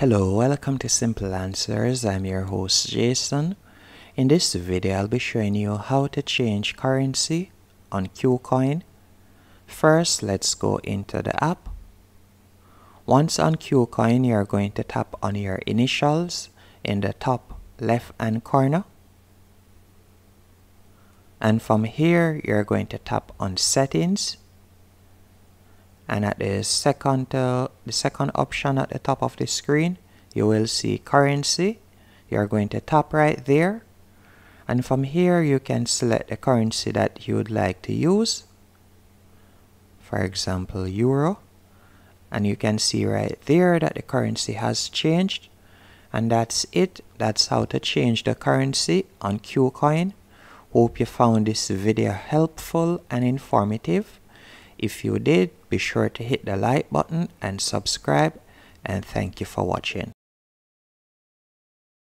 Hello, welcome to Simple Answers. I'm your host Jason. In this video, I'll be showing you how to change currency on KuCoin. First, let's go into the app. Once on KuCoin, you're going to tap on your initials in the top left hand corner. And from here, you're going to tap on settings and at the second uh, the second option at the top of the screen you will see currency. You're going to tap right there. And from here you can select the currency that you would like to use. For example euro. And you can see right there that the currency has changed. And that's it. That's how to change the currency on KuCoin hope you found this video helpful and informative. If you did, be sure to hit the like button and subscribe and thank you for watching.